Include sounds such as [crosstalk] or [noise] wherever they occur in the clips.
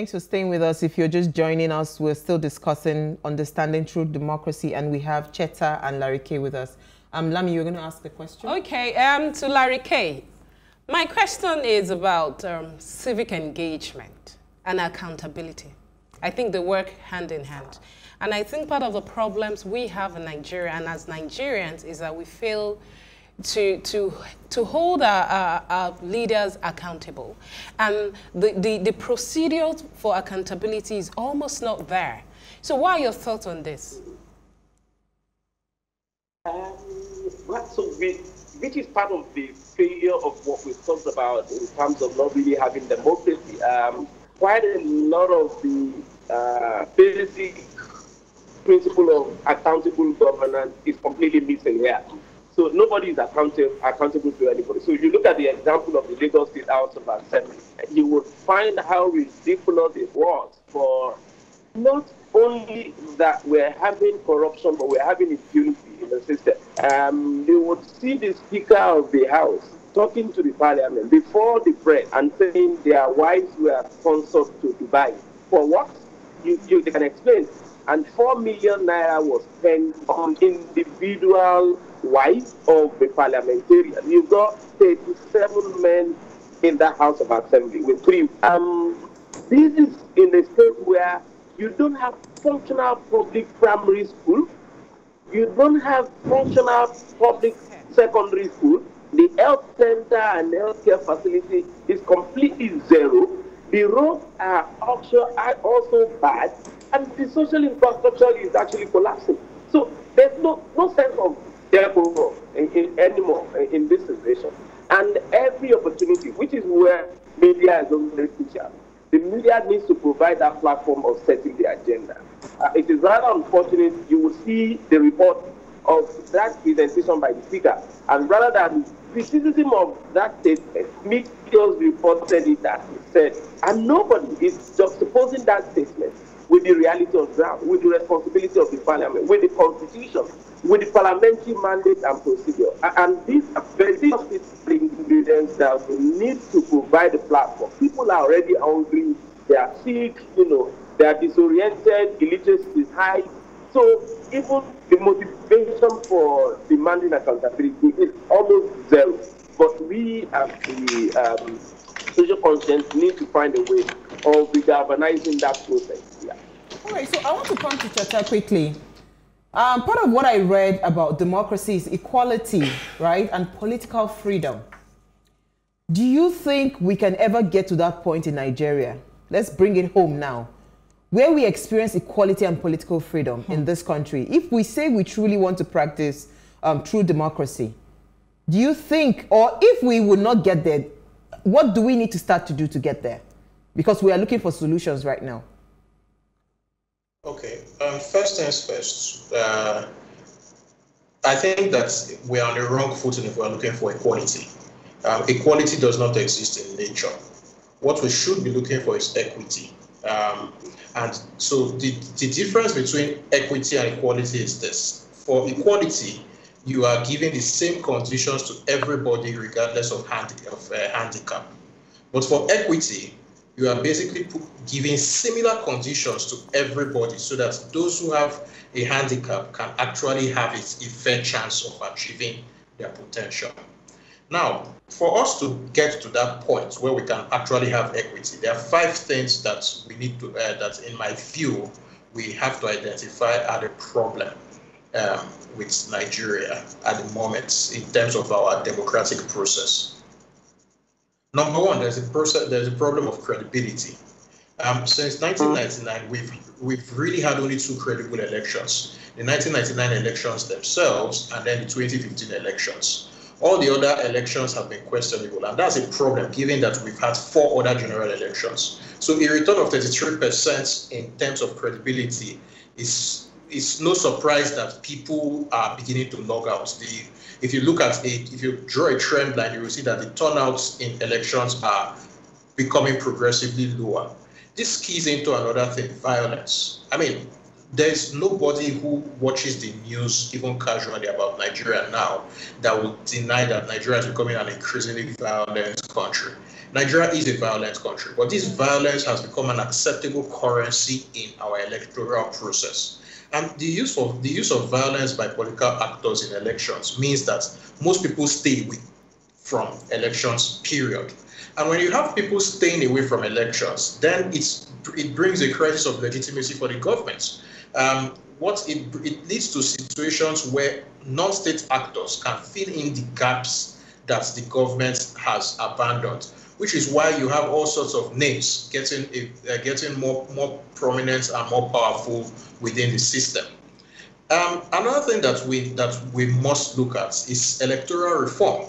Thanks for staying with us. If you're just joining us, we're still discussing understanding true democracy, and we have Cheta and Larry K with us. Um, Lami, you're going to ask the question? Okay, um, to Larry K. My question is about um, civic engagement and accountability. I think they work hand in hand. And I think part of the problems we have in Nigeria and as Nigerians is that we fail to, to, to hold our, our, our leaders accountable. And the, the, the procedure for accountability is almost not there. So what are your thoughts on this? Um, so we, which is part of the failure of what we talked about in terms of not really having democracy. Um, quite a lot of the uh, basic principle of accountable governance is completely missing here. So nobody is accountable, accountable to anybody. So if you look at the example of the Lagos State House of Assembly, you would find how ridiculous it was for not only that we're having corruption, but we're having impunity in the system. Um, you would see the Speaker of the House talking to the Parliament before the press and saying their wives were sponsored to Dubai. For what? You, you they can explain. And 4 million naira was spent on individual wives of the parliamentarian. You've got 37 men in the House of Assembly with three. Um, this is in a state where you don't have functional public primary school, you don't have functional public secondary school, the health center and healthcare facility is completely zero. The roads are also, are also bad, and the social infrastructure is actually collapsing. So there's no, no sense of therefore anymore in this situation. And every opportunity, which is where media is only crucial, the media needs to provide that platform of setting the agenda. Uh, it is rather unfortunate you will see the report of that presentation by the speaker, and rather than criticism of that statement, media reported it as he said, and nobody is juxtaposing that statement with the reality of ground, with the responsibility of the parliament, with the constitution, with the parliamentary mandate and procedure. And these are very ingredients that we need to provide a platform. People are already hungry, they are sick, you know, they are disoriented, illiteracy is high. So even the motivation for demanding accountability is almost zero. But we as the um, social conscience need to find a way of galvanizing that process. Yeah. All right, so I want to come to Cheta quickly. Um, part of what I read about democracy is equality, right, and political freedom. Do you think we can ever get to that point in Nigeria? Let's bring it home now. Where we experience equality and political freedom hmm. in this country, if we say we truly want to practice um, true democracy, do you think, or if we would not get there, what do we need to start to do to get there? Because we are looking for solutions right now. Okay, um, first things first. Uh, I think that we're on the wrong footing if we're looking for equality. Um, equality does not exist in nature. What we should be looking for is equity. Um, and so the, the difference between equity and equality is this. For equality, you are giving the same conditions to everybody regardless of, hand, of uh, handicap. But for equity, you are basically giving similar conditions to everybody so that those who have a handicap can actually have a fair chance of achieving their potential. Now, for us to get to that point where we can actually have equity, there are five things that we need to, uh, that in my view, we have to identify are the problem um, with Nigeria at the moment in terms of our democratic process. Number one, there's a process, there's a problem of credibility. Um, since 1999, we've we've really had only two credible elections: the 1999 elections themselves, and then the 2015 elections. All the other elections have been questionable, and that's a problem given that we've had four other general elections. So a return of 33% in terms of credibility is it's no surprise that people are beginning to log out. The if you look at it, if you draw a trend line, you will see that the turnouts in elections are becoming progressively lower. This keys into another thing, violence. I mean, there's nobody who watches the news even casually about Nigeria now that would deny that Nigeria is becoming an increasingly violent country. Nigeria is a violent country, but this violence has become an acceptable currency in our electoral process. And the use of the use of violence by political actors in elections means that most people stay away from elections, period. And when you have people staying away from elections, then it's it brings a crisis of legitimacy for the government. Um, what it, it leads to situations where non-state actors can fill in the gaps that the government has abandoned, which is why you have all sorts of names getting uh, getting more more prominent and more powerful within the system. Um, another thing that we that we must look at is electoral reform.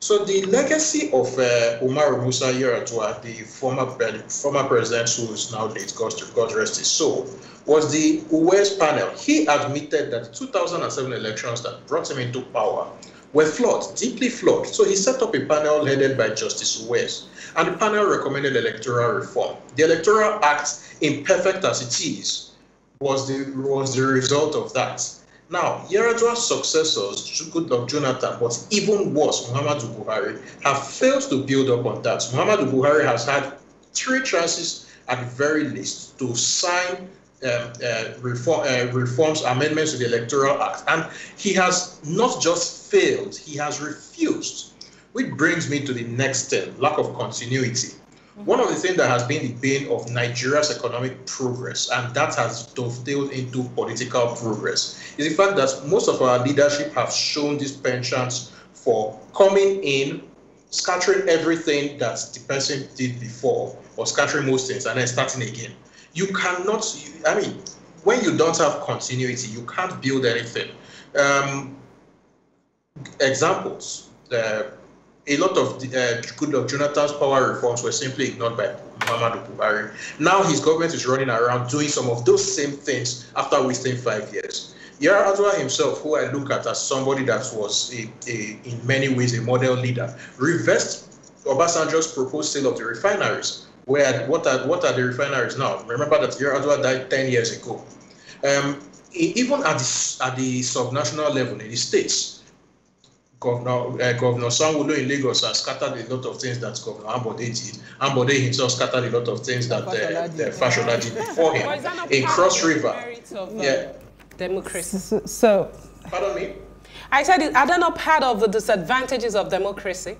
So the legacy of uh, Umar Musa Yar'Adua, the former former president who is now late, God, God rest his soul, was the Uwais panel. He admitted that the 2007 elections that brought him into power were flawed, deeply flawed. So he set up a panel headed by Justice Uwais, and the panel recommended electoral reform. The Electoral Act, imperfect as it is, was the was the result of that. Now, Yar'Adua's successors, Goodluck Jonathan, but even worse, Muhammadu Buhari, have failed to build up on that. Muhammadu Buhari has had three chances at the very least to sign um, uh, reform, uh, reforms, amendments to the Electoral Act, and he has not just failed, he has refused. Which brings me to the next thing lack of continuity. One of the things that has been the bane of Nigeria's economic progress, and that has dovetailed into political progress, is the fact that most of our leadership have shown this penchant for coming in, scattering everything that the person did before, or scattering most things, and then starting again. You cannot, I mean, when you don't have continuity, you can't build anything. Um, examples. Uh, a lot of uh, Goodluck Jonathan's power reforms were simply ignored by Muhammadu Buhari. Now his government is running around doing some of those same things after wasting five years. Yar'Adua himself, who I look at as somebody that was a, a, in many ways a model leader, reversed Obasanjo's proposed sale of the refineries. Where what are what are the refineries now? Remember that Yar'Adua died 10 years ago. Um, even at the, at the subnational level in the states, Governor, uh, Governor Sanwo-Olu in Lagos has scattered a lot of things that Governor Ambode did. Ambode himself scattered a lot of things that uh, uh, Fashola did before him. in Cross River, yeah. democracy. So, so, pardon me. I said, are they not know part of the disadvantages of democracy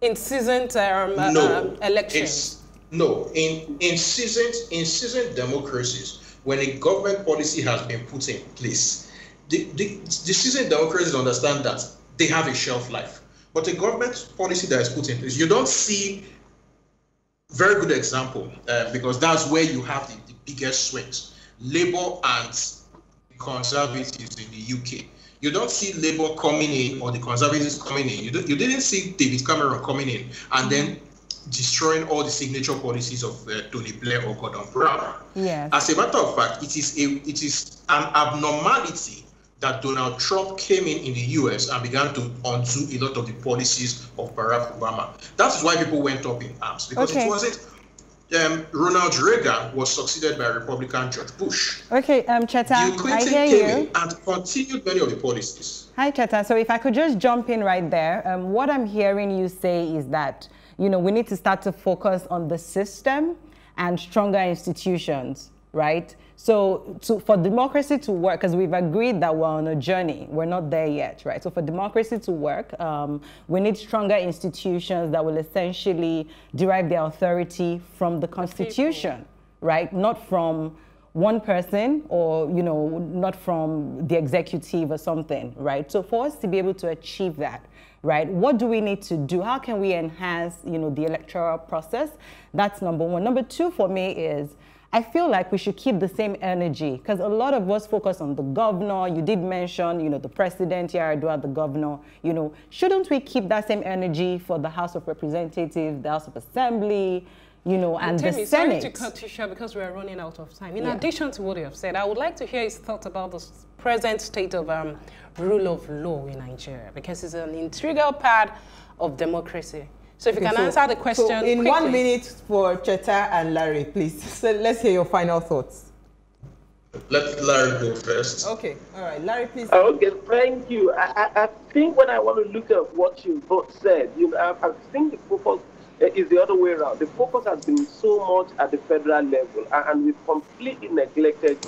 in seasoned um, no, um, elections? No, in in seasoned in seasoned democracies, when a government policy has been put in place, the the, the seasoned democracies understand that they have a shelf life. But a government policy that is put in place, you don't see very good example uh, because that's where you have the, the biggest swings. Labour and conservatives in the UK. You don't see Labour coming in or the conservatives coming in. You, you didn't see David Cameron coming in and then destroying all the signature policies of uh, Tony Blair or Gordon Brown. Yes. As a matter of fact, it is a it is an abnormality that Donald Trump came in in the US and began to undo a lot of the policies of Barack Obama. That's why people went up in arms because Okay. it wasn't. Um, Ronald Reagan was succeeded by Republican George Bush. okay, um, Cheta, I hear you. and continued many of the policies. Hi, Cheta. So if I could just jump in right there, um, what I'm hearing you say is that, you know, we need to start to focus on the system and stronger institutions, right? So to, for democracy to work, because we've agreed that we're on a journey, we're not there yet, right? So for democracy to work, um, we need stronger institutions that will essentially derive their authority from the Constitution, right? Not from one person or you know not from the executive or something right so for us to be able to achieve that right what do we need to do how can we enhance you know the electoral process that's number one number two for me is I feel like we should keep the same energy because a lot of us focus on the governor. You did mention, you know, the president, Yar'Adua, the governor. You know, shouldn't we keep that same energy for the House of Representatives, the House of Assembly, you know, and Tell the me, sorry to cut you short because we are running out of time. In Yeah. addition to what you have said, I would like to hear his thoughts about the present state of um, rule of law in Nigeria because it's an integral part of democracy. So if you Okay, can so- answer the question So in quickly. one minute for Cheta and Larry, please. [laughs] So let's hear your final thoughts. Let Larry go first. Okay, all right, Larry, please. Okay, thank you. I, I, I think when I want to look at what you both said, you know, I, I think the focus is the other way around. The focus has been so much at the federal level, and, we've completely neglected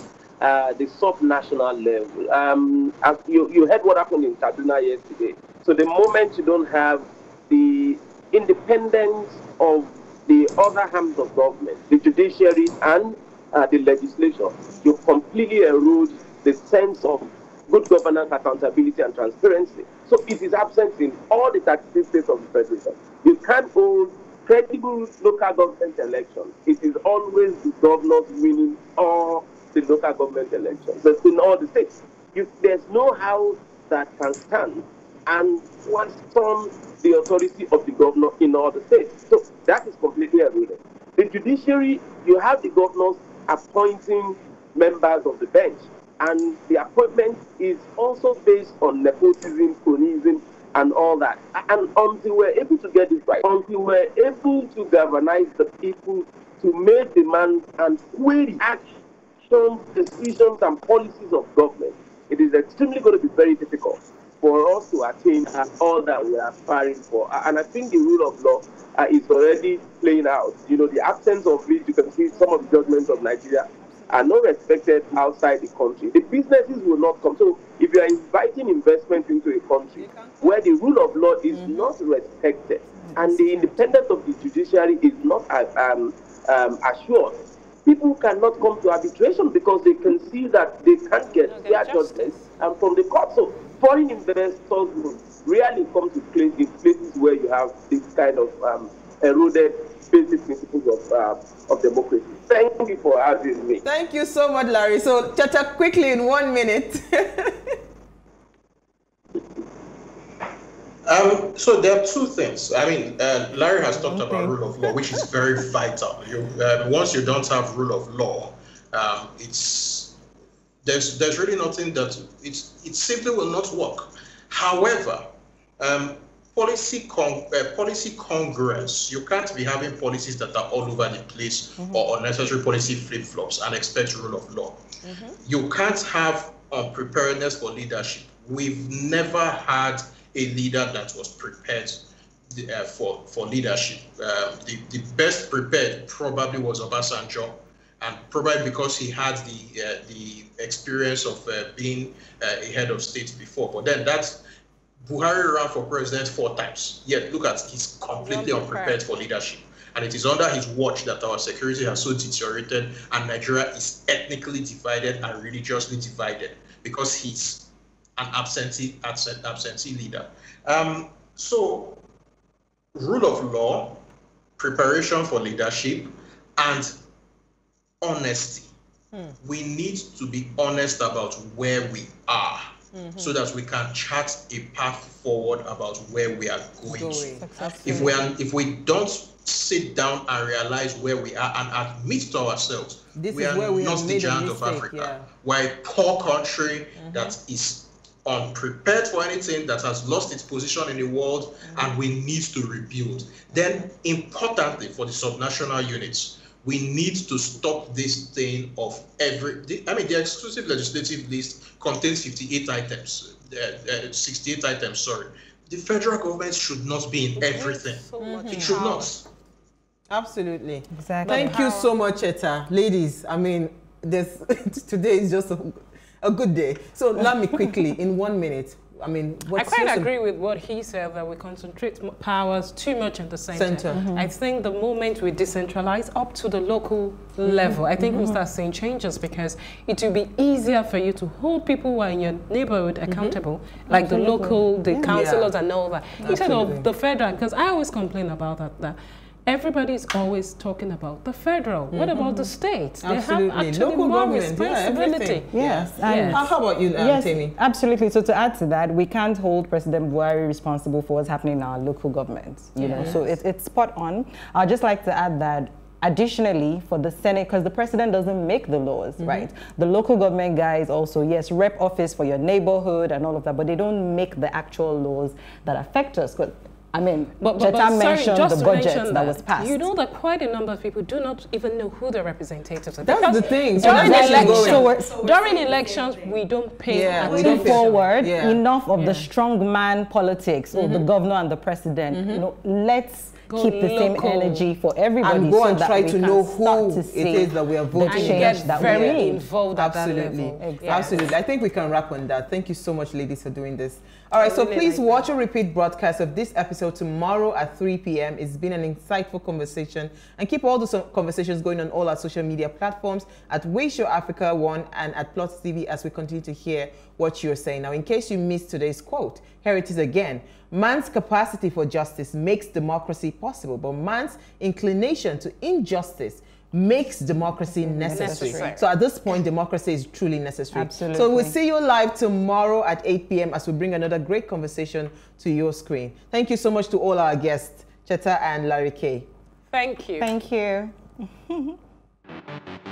uh, the sub-national level. Um, as you, you heard what happened in Kaduna yesterday. So the moment you don't have the independence of the other arms of government, the judiciary and uh, the legislature, you completely erode the sense of good governance, accountability, and transparency. So it is absent in all the 36 states of the federation. You can't hold credible local government elections. It is always the governors winning all the local government elections. But in all the states, you, there's no house that can stand and question the authority of the governor in all the states. So that is completely eroded. The judiciary, you have the governors appointing members of the bench, and the appointment is also based on nepotism, cronyism, and all that. And until we're able to get this right, until we're able to galvanize the people to make demands and query actions, decisions, and policies of government, it is extremely going to be very difficult for us to attain all that we are aspiring for. And I think the rule of law uh, is already playing out. You know, the absence of which you can see some of the judgments of Nigeria are not respected outside the country. The businesses will not come. So if you are inviting investment into a country where the rule of law is mm-hmm. not respected and the independence of the judiciary is not um, um, assured, people cannot come to arbitration because they can see that they can't get fair judgment um, from the court. So foreign investors will rarely come to place in places where you have this kind of um, eroded basic principles of, uh, of democracy. Thank you for having me. Thank you so much, Larry. So, Cheta, quickly in one minute. [laughs] um, so there are two things. I mean, uh, Larry has talked okay. about rule of law, which is very vital. You, uh, once you don't have rule of law, um, it's there's there's really nothing that it's it simply will not work. However, um, policy con- uh, policy congruence. You can't be having policies that are all over the place mm-hmm. or unnecessary policy flip flops and expect rule of law. Mm-hmm. You can't have unpreparedness for leadership. We've never had a leader that was prepared uh, for for leadership. Uh, the the best prepared probably was Obasanjo, and probably because he had the uh, the experience of uh, being uh, a head of state before. But then that's Buhari ran for president four times. Yet look at he's completely unprepared for leadership. And it is under his watch that our security has so deteriorated and Nigeria is ethnically divided and religiously divided because he's an absentee absent, absentee leader. Um, so rule of law, preparation for leadership, and honesty. Hmm. We need to be honest about where we are mm-hmm. so that we can chart a path forward about where we are going. going. If we are, if we don't sit down and realize where we are and admit to ourselves this we are we not the giant of Africa. Yeah. We're a poor country mm-hmm. that is unprepared for anything that has lost its position in the world mm-hmm. and we need to rebuild. Then importantly for the subnational units, we need to stop this thing of every. I mean, the exclusive legislative list contains 58 items, uh, uh, 68 items. Sorry, the federal government should not be in everything. So mm-hmm. It should not. Absolutely. Exactly. Thank you so much, Etta. Ladies, I mean, this [laughs] today is just a, a good day. So [laughs] let me quickly, in one minute, I mean, I quite agree with what he said that we concentrate powers too much in the center. center. Mm -hmm. I think the moment we decentralize up to the local mm -hmm. level, I think mm -hmm. we'll mm-hmm. start seeing changes because it will be easier for you to hold people who are in your neighborhood mm-hmm. accountable, like Absolutely. the local, the yeah. councillors yeah. and all that, instead of the federal. Because I always complain about that. that everybody's always talking about the federal. Mm -hmm. What mm-hmm. about the states? Absolutely. They have actually Local more responsibility. Yeah, yes. yes. How about you, uh, yes, Tammy? Absolutely. So to add to that, we can't hold President Buhari responsible for what's happening in our local governments. You yes. know, so it, it's spot on. I'd just like to add that additionally for the senate because the president doesn't make the laws mm -hmm. right the local government guys also yes rep office for your neighborhood and all of that but they don't make the actual laws that affect us I mean, But, but, Cheta but sorry, mentioned just the to budget mention that, was passed. You know that quite a number of people do not even know who the representatives are. That's the thing. So During, that's where she's election, going. So we're- during elections, we don't pay. Yeah, we attention. don't forward, Yeah. enough of Yeah. the strong man politics or the mm-hmm. governor and the president. Mm-hmm. You know, let's Go keep the same energy for everybody and go so and that try we to know who to it see is that we are voting and change get that very we need. involved at that Absolutely. level. Exactly. Absolutely. I think we can wrap on that. Thank you so much, ladies, for doing this. All right, so really please like watch a repeat broadcast of this episode tomorrow at 3 p.m. It's been an insightful conversation. And keep all those conversations going on all our social media platforms at Wayshow Africa 1 and at Plus TV as we continue to hear what you're saying. Now, in case you missed today's quote, here it is again. Man's capacity for justice makes democracy possible, but man's inclination to injustice makes democracy necessary. Necessary. So at this point, democracy is truly necessary. Absolutely. So we'll see you live tomorrow at 8 p.m. as we bring another great conversation to your screen. Thank you so much to all our guests, Cheta and Larry K. Thank you. Thank you. [laughs]